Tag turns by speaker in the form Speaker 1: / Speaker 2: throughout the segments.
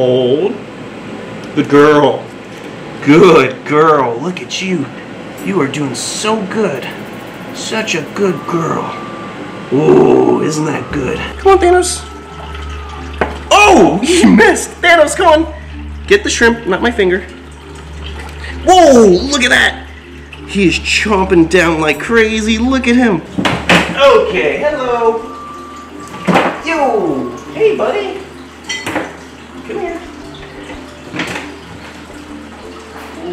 Speaker 1: Hold. Good girl. Good girl. Look at you. You are doing so good. Such a good girl. Ooh, isn't that good? Come on, Thanos. Oh, you missed. Thanos, come on. Get the shrimp, not my finger. Whoa, look at that. He is chomping down like crazy. Look at him. Okay, hello. Yo, hey, buddy. Come here.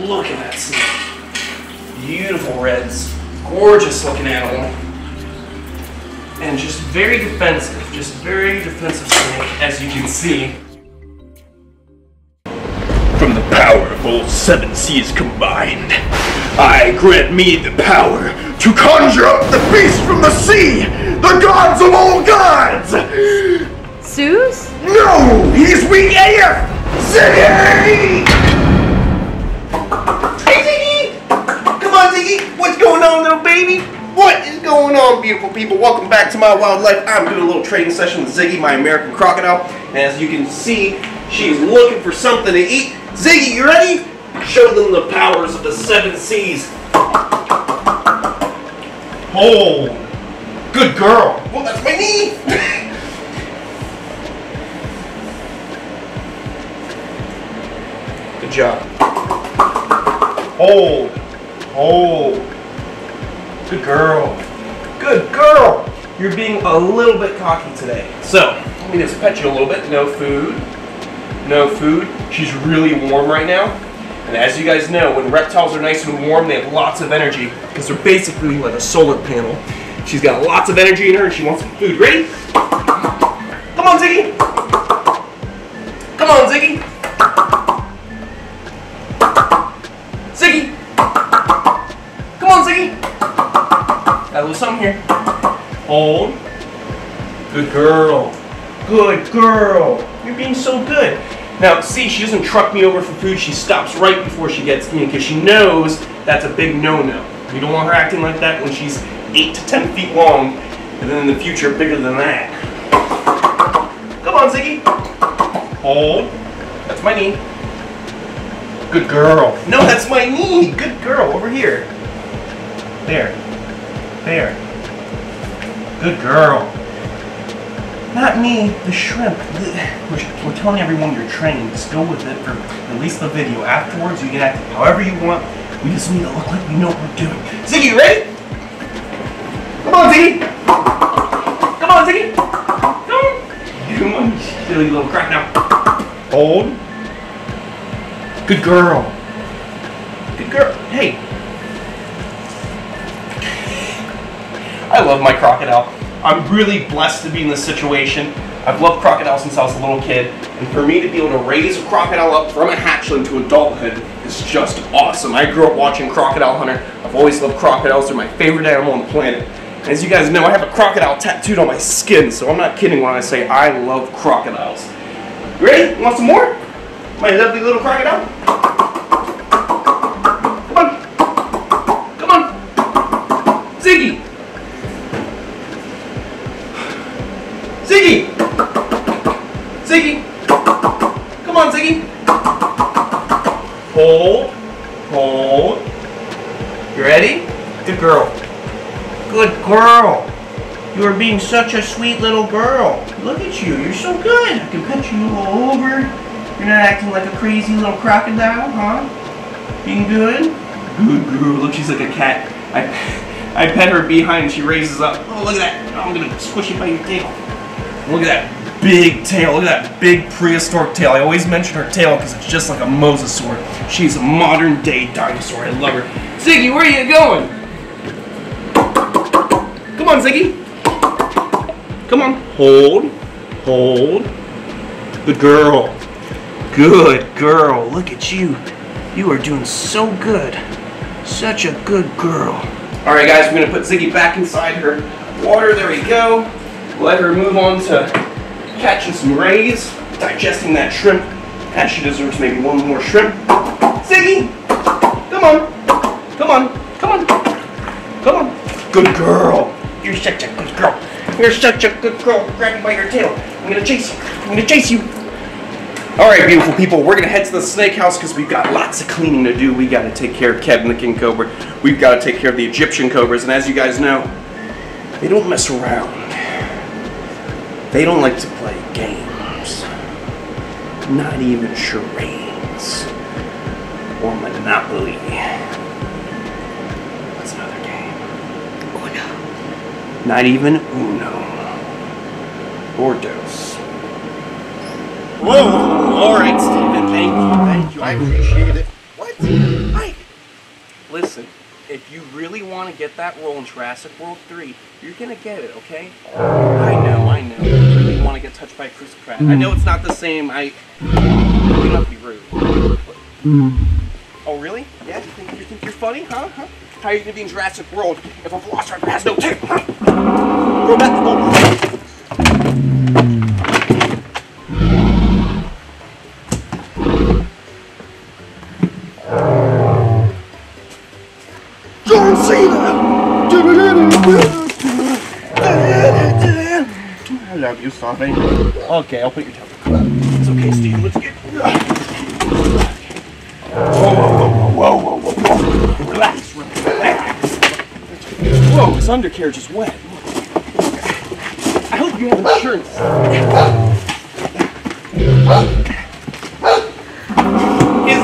Speaker 1: Look at that snake. Beautiful reds. Gorgeous looking animal. And just very defensive. Just very defensive snake, as you can see.
Speaker 2: From the power of all seven seas combined, I grant me the power to conjure up the beast from the sea, the gods of all gods!
Speaker 3: Zeus?
Speaker 2: No! He's weak AF! Ziggy!
Speaker 1: What's going on, little baby? What is going on, beautiful people? Welcome back to my wildlife. I'm doing a little training session with Ziggy, my American crocodile. And as you can see, she's looking for something to eat. Ziggy, you ready? Show them the powers of the seven seas. Oh, good girl. Well, that's my knee. good job. Hold. Hold. Good girl. Good girl. You're being a little bit cocky today. So, let me just pet you a little bit. No food. No food. She's really warm right now. And as you guys know, when reptiles are nice and warm, they have lots of energy because they're basically like a solar panel. She's got lots of energy in her and she wants some food. Ready? Come on, Ziggy. Come on, Ziggy. Good girl. Good girl. You're being so good. Now, see, she doesn't truck me over for food. She stops right before she gets to me because she knows that's a big no-no. You don't want her acting like that when she's 8 to 10 feet long and then in the future bigger than that. Come on, Ziggy. Hold. That's my knee. Good girl. No, that's my knee. Good girl. Over here. There. There. Good girl. Not me, the shrimp. We're, we're telling everyone you're training. Just go with it for at least the video. Afterwards, you can act however you want. We just need to look like we know what we're doing. Ziggy, you ready? Come on, Ziggy. Come on, Ziggy. Come on. You silly little crack now. Hold. Good girl. Good girl. Hey. I love my crocodile. I'm really blessed to be in this situation. I've loved crocodiles since I was a little kid, and for me to be able to raise a crocodile up from a hatchling to adulthood is just awesome. I grew up watching Crocodile Hunter. I've always loved crocodiles. They're my favorite animal on the planet. As you guys know, I have a crocodile tattooed on my skin, so I'm not kidding when I say I love crocodiles. You ready? Want some more? My lovely little crocodile? Come on. Come on. Ziggy. Ziggy! Ziggy! Come on, Ziggy! Hold. Hold. You ready? Good girl. Good girl. You are being such a sweet little girl. Look at you. You're so good. I can pet you all over. You're not acting like a crazy little crocodile, huh? Being good? Good girl. Look, she's like a cat. I, I pet her behind and she raises up. Oh, look at that. I'm going to squish you by your tail. Look at that big tail. Look at that big prehistoric tail. I always mention her tail because it's just like a mosasaur. She's a modern day dinosaur. I love her. Ziggy, where are you going? Come on, Ziggy. Come on. Hold. Hold. Good girl. Good girl. Look at you. You are doing so good. Such a good girl. All right, guys, we're going to put Ziggy back inside her water. There we go. Let her move on to catching some rays, digesting that shrimp. And she deserves maybe one more shrimp. Ziggy! Come on! Come on! Come on! Come on! Good girl! You're such a good girl! You're such a good girl! Grab me by your tail! I'm gonna chase you! I'm gonna chase you! All right, beautiful people, we're gonna head to the snake house because we've got lots of cleaning to do. We gotta take care of Kevin the King Cobra. We've gotta take care of the Egyptian cobras, and as you guys know, they don't mess around. They don't like to play games. Not even charades or Monopoly. What's another game? Uno. Not even Uno. Or Dos. Whoa! Alright, Steven, thank you, thank you. I appreciate it. What? Mike! Listen, if you really want to get that role in Jurassic World 3, you're gonna get it, okay? I know, I know. You really want to get touched by a crucifix. I know it's not the same, I... You don't be rude. Mm-hmm. Oh, really? Yeah? You think, you think you're funny, huh? huh? How are you gonna be in Jurassic World if a velociraptor has no tail? Go back to the... John Cena! I love you, Sonny. Okay, I'll put your tongue. It's okay, Steve. Let's get. Whoa, whoa, whoa, whoa, whoa, whoa. Relax, relax. Whoa, his undercarriage is wet. I hope you have insurance. Is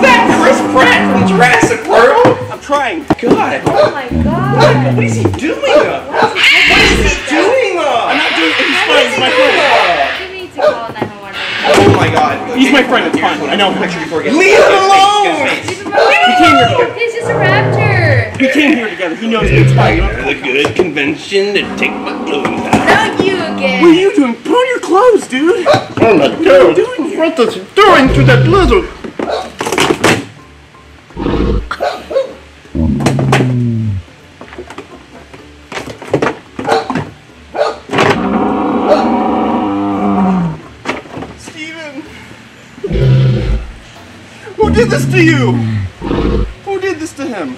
Speaker 1: that Chris Pratt from Jurassic World? I'm trying. God.
Speaker 3: Oh my god.
Speaker 1: What is he doing? What is he doing? I'm not doing it. He's fine. He's my friend.
Speaker 3: You need to call 911.
Speaker 1: Oh my god. He's my friend. It's fine. I know. Picture before he gets Leave him alone!
Speaker 3: He
Speaker 1: came here together.
Speaker 3: He's just a raptor.
Speaker 1: We came here together. He knows it's fine. A good convention to take my clothes off.
Speaker 3: Not you again.
Speaker 1: What are you doing? Put on your clothes, dude.
Speaker 2: Oh my god! What is he doing to that lizard?
Speaker 1: Steven! Who did this to you? Who did this to him?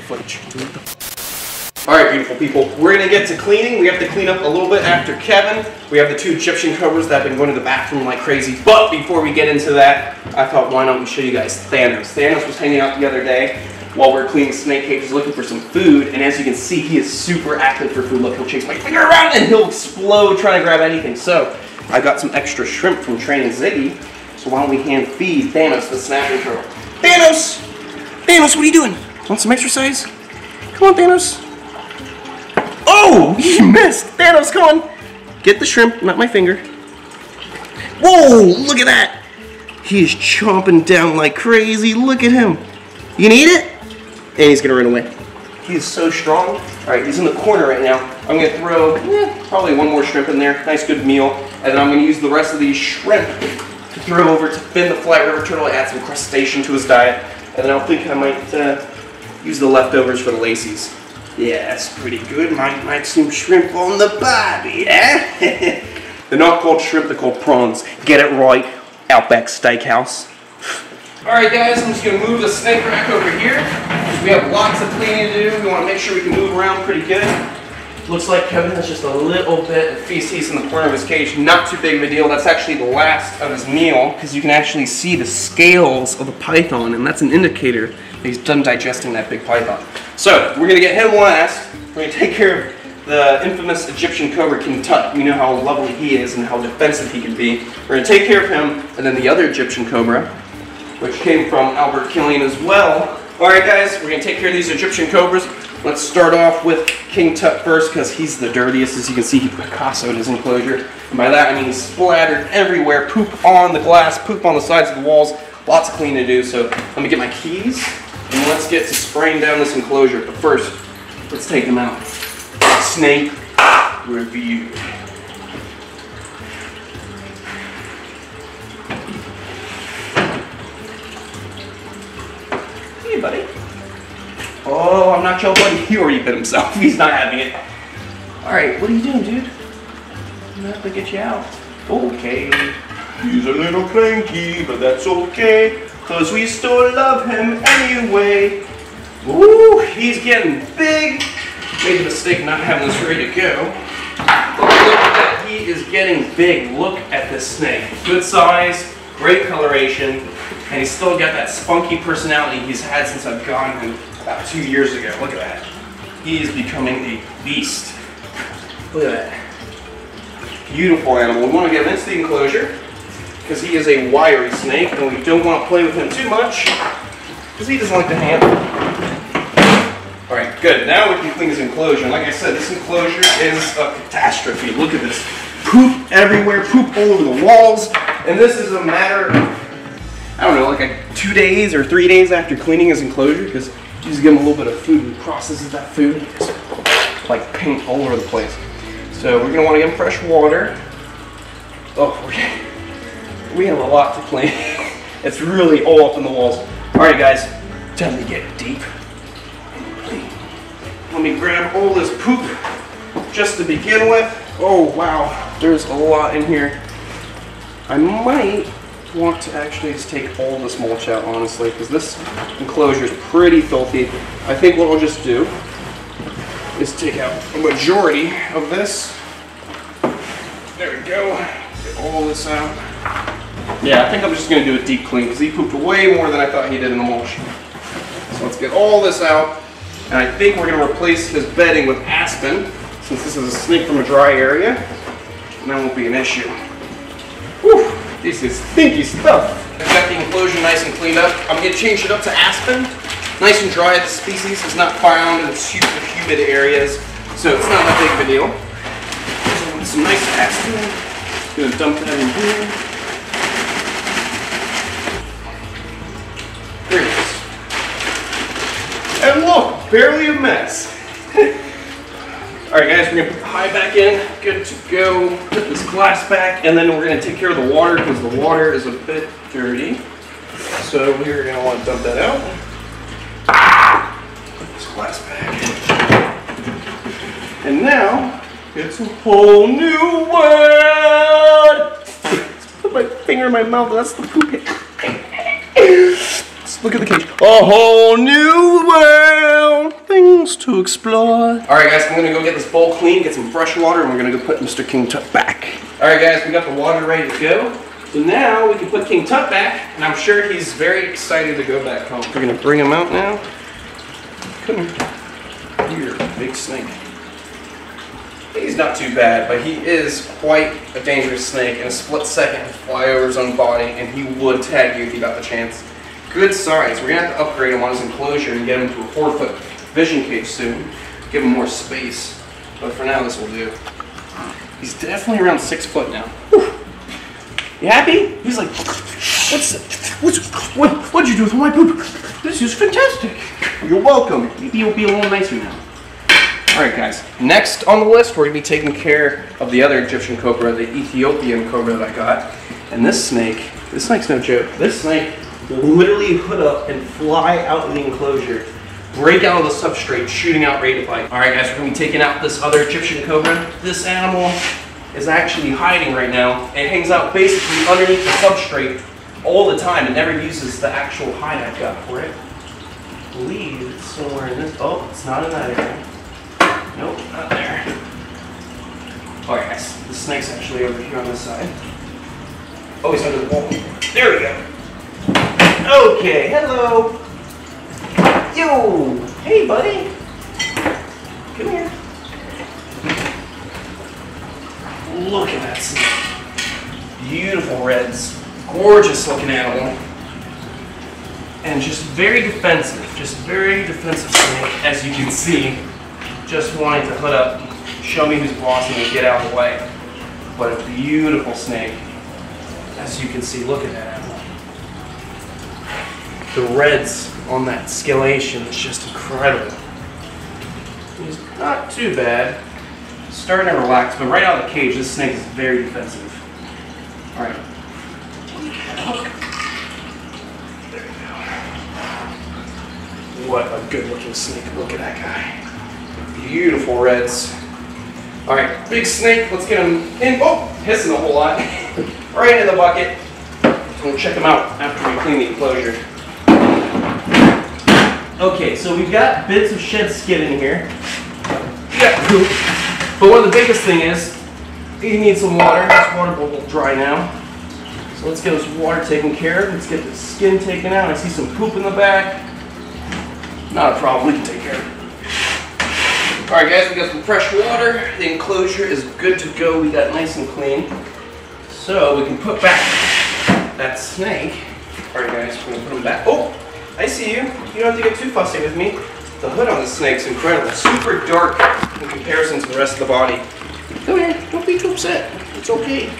Speaker 1: The footage. Alright, beautiful people. We're gonna get to cleaning. We have to clean up a little bit after Kevin. We have the two Egyptian cobras that have been going to the bathroom like crazy. But before we get into that, I thought why don't we show you guys Thanos. Thanos was hanging out the other day while we were cleaning snake cages looking for some food. And as you can see, he is super active for food. Look, he'll chase my finger around and he'll explode trying to grab anything. So I got some extra shrimp from training Ziggy. So why don't we hand feed Thanos the snapping turtle? Thanos! Thanos, what are you doing? Want some exercise? Come on, Thanos. Oh, he missed. Thanos, come on. Get the shrimp, not my finger. Whoa, look at that. He is chomping down like crazy. Look at him. You eat it? And he's gonna run away. He is so strong. All right, he's in the corner right now. I'm gonna throw eh, probably one more shrimp in there. Nice, good meal. And then I'm gonna use the rest of these shrimp to throw over to Finn the Fly River Turtle, add some crustacean to his diet. And then I'll think I might uh, use the leftovers for the Lacy's. Yeah, that's pretty good. Might, might some shrimp on the barbie, eh? they're not called shrimp, they're called prawns. Get it right, Outback Steakhouse. Alright guys, I'm just gonna move the snake rack over here. We have lots of cleaning to do. We wanna make sure we can move around pretty good. Looks like Kevin has just a little bit of feces in the corner of his cage. Not too big of a deal. That's actually the last of his meal because you can actually see the scales of the python, and that's an indicator that he's done digesting that big python. So we're gonna get him last. We're gonna take care of the infamous Egyptian cobra King Tut. You know how lovely he is and how defensive he can be. We're gonna take care of him, and then the other Egyptian cobra, which came from Albert Killian as well. All right, guys, we're gonna take care of these Egyptian cobras. Let's start off with King Tut first because he's the dirtiest. As you can see, he Picassoed his enclosure. And by that, I mean he's splattered everywhere. Poop on the glass, poop on the sides of the walls. Lots of cleaning to do. So let me get my keys and let's get to spraying down this enclosure. But first, let's take him out. Snake review. Hey, buddy. Oh, I'm not your buddy. He already bit himself. He's not having it. All right, what are you doing, dude? I'm gonna have to get you out. Okay. He's a little cranky, but that's okay, cause we still love him anyway. Ooh, he's getting big. Made the mistake not having this ready to go. But look at that, he is getting big. Look at this snake. Good size, great coloration, and he's still got that spunky personality he's had since I've gotten him about two years ago. Look at that. He is becoming a beast. Look at that. Beautiful animal. We want to get him into the enclosure because he is a wiry snake and we don't want to play with him too much because he doesn't like to handle. All right, good. Now we can clean his enclosure. And like I said, this enclosure is a catastrophe. Look at this. Poop everywhere, poop all over the walls. And this is a matter of, I don't know, like a two days or three days after cleaning his enclosure because you just give him a little bit of food and he processes that food and just like paint all over the place. So we're gonna want to give him fresh water. Oh, we we have a lot to clean. it's really all up in the walls. All right, guys, time to get deep. Let me grab all this poop just to begin with. Oh wow, there's a lot in here. I might want to actually just take all this mulch out, honestly, because this enclosure is pretty filthy. I think what I'll just do is take out a majority of this. There we go. Get all this out. Yeah, I think I'm just gonna do a deep clean because he pooped way more than I thought he did in the mulch. So let's get all this out. And I think we're gonna replace his bedding with aspen since this is a snake from a dry area. And that won't be an issue. Whew, this is stinky stuff. I've got the enclosure nice and cleaned up. I'm gonna change it up to aspen. Nice and dry. The species is not found in super humid areas, so it's not that big of a deal. So some nice aspen. Gonna dump that in here. There it is. And look, barely a mess. All right, guys, we're gonna put the hide back in. Good to go. Put this glass back, and then we're gonna take care of the water because the water is a bit dirty. So we're gonna want to dump that out. Put this glass back. And now it's a whole new world. Put my finger in my mouth. That's the poop. Let's look at the cage. A whole new world, things to explore. All right, guys, I'm gonna go get this bowl clean, get some fresh water, and we're gonna go put Mr. King Tut back. All right, guys, we got the water ready to go. So now we can put King Tut back, and I'm sure he's very excited to go back home. We're gonna bring him out now. Come here. Here, big snake. He's not too bad, but he is quite a dangerous snake. In a split second, he'll fly over his own body, and he would tag you if he got the chance. Good size. We're gonna have to upgrade him on his enclosure and get him to a four foot vision cage soon. Give him more space. But for now, this will do. He's definitely around six foot now. Whew. You happy? He's like, what's, what's, what, what'd you do with my poop? This is fantastic. You're welcome. Maybe you'll be a little nicer now. All right, guys. Next on the list, we're gonna be taking care of the other Egyptian cobra, the Ethiopian cobra that I got. And this snake, this snake's no joke. This snake literally hood up and fly out of the enclosure, break out of the substrate, shooting out bite. All right, guys, we're gonna be taking out this other Egyptian cobra. This animal is actually hiding right now. It hangs out basically underneath the substrate all the time. It never uses the actual hide I've got for it. I believe it's somewhere in this. Oh, it's not in that area. Nope, not there. All right, guys, the snake's actually over here on this side. Oh, he's under the wall. There we go. Okay, hello. Yo, hey, buddy. Come here. Look at that snake. Beautiful reds. Gorgeous looking animal. And just very defensive. Just very defensive snake, as you can see. Just wanting to hood up, show me who's bossing and get out of the way. But a beautiful snake. As you can see, look at that. The reds on that scalation is just incredible. He's not too bad. Starting to relax, but right out of the cage, this snake is very defensive. All right. There go. What a good looking snake. Look at that guy. Beautiful reds. All right, big snake. Let's get him in. Oh, hissing a whole lot. right in the bucket. We'll check him out after we clean the enclosure. Okay, so we've got bits of shed skin in here. Yeah, poop. But one of the biggest thing is, you need some water. This water bowl will dry now. So let's get this water taken care of. Let's get the skin taken out. I see some poop in the back. Not a problem. We can take care of it. All right, guys. We got some fresh water. The enclosure is good to go. We got nice and clean. So we can put back that snake. All right, guys. We're gonna put him back. Oh, I see you. You don't have to get too fussy with me. The hood on this snake's incredible. Super dark in comparison to the rest of the body. Come here. Don't be too upset. It's okay.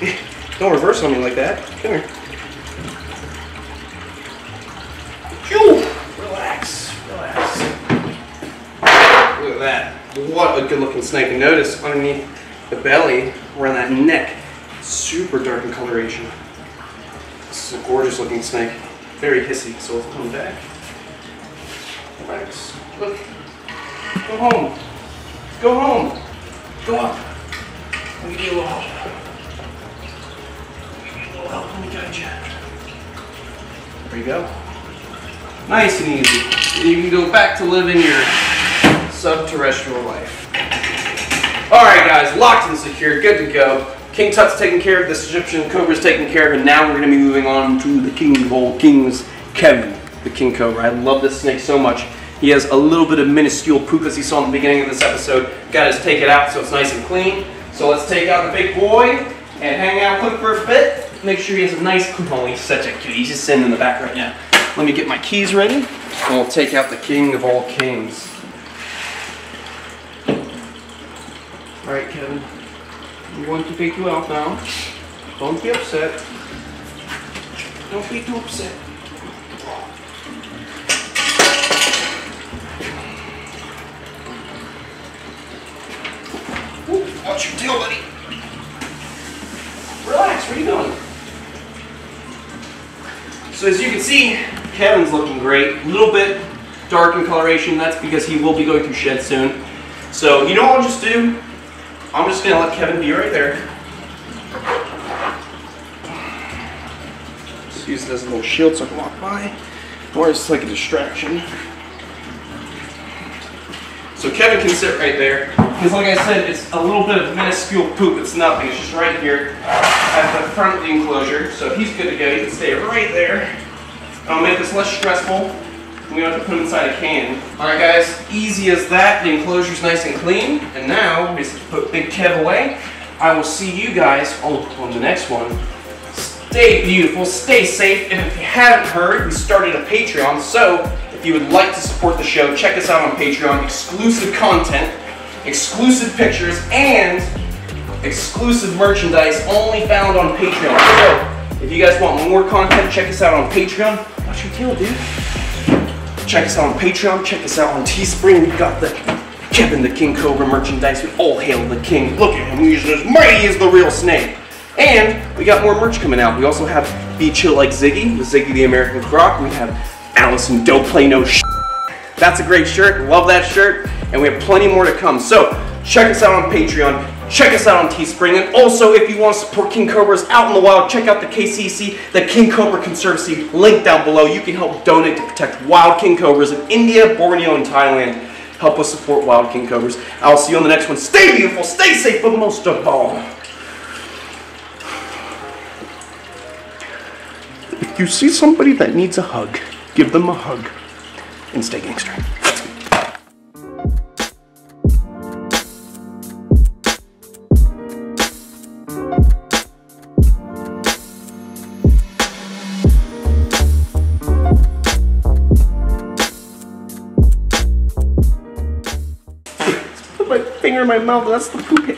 Speaker 1: Don't reverse on me like that. Come here. Phew. Relax. Relax. Look at that. What a good looking snake. And notice underneath the belly, around that neck, super dark in coloration. This is a gorgeous looking snake. Very hissy, so let's come back. Relax. Look. Go home. Go home. Go up. Let me give you a little help. Let me give you a little help. Let me guide you. There you go. Nice and easy. You can go back to living your sub-terrestrial life. Alright guys, locked and secured, good to go. King Tut's taken care of, this Egyptian Cobra's taken care of, and now we're going to be moving on to the king of all kings, Kevin, the King Cobra. I love this snake so much. He has a little bit of minuscule poop as you saw in the beginning of this episode. Got to take it out so it's nice and clean. So let's take out the big boy and hang out quick for a bit. Make sure he has a nice, oh he's such a cutie. He's just sitting in the back right now. Let me get my keys ready and we'll take out the king of all kings. Alright, Kevin. I'm going to take you out now. Don't be upset. Don't be too upset. Ooh, watch your tail, buddy. Relax, where are you going? So as you can see, Kevin's looking great. A little bit dark in coloration. That's because he will be going through shed soon. So you know what I'll just do? I'm just gonna let Kevin be right there. Just use a little shield so I can walk by. Or it's like a distraction. So Kevin can sit right there. Because like I said, it's a little bit of minuscule poop. It's nothing. It's just right here at the front of the enclosure. So he's good to go. He can stay right there. I'll make this less stressful. We don't have to put him inside a can. Alright guys, easy as that. The enclosure's nice and clean. And now, we just put Big Kev away. I will see you guys on, on the next one. Stay beautiful, stay safe, and if you haven't heard, we started a Patreon, so if you would like to support the show, check us out on Patreon. Exclusive content, exclusive pictures, and exclusive merchandise only found on Patreon. So, if you guys want more content, check us out on Patreon. Watch your tail, dude. Check us out on Patreon, check us out on Teespring. We got the Kevin the King Cobra merchandise. We all hail the king. Look at him, he's as mighty as the real snake. And we got more merch coming out. We also have Be Chill Like Ziggy, with Ziggy the American Croc. We have Allison Don't Play No Sh. That's a great shirt. Love that shirt. And we have plenty more to come. So check us out on Patreon. Check us out on Teespring. And also, if you want to support King Cobras out in the wild, check out the KCC, the King Cobra Conservancy, link down below. You can help donate to protect wild King Cobras in India, Borneo, and Thailand. Help us support wild King Cobras. I'll see you on the next one. Stay beautiful, stay safe, but most of all, if you see somebody that needs a hug, give them a hug and stay gangster. My mouth, that's the poop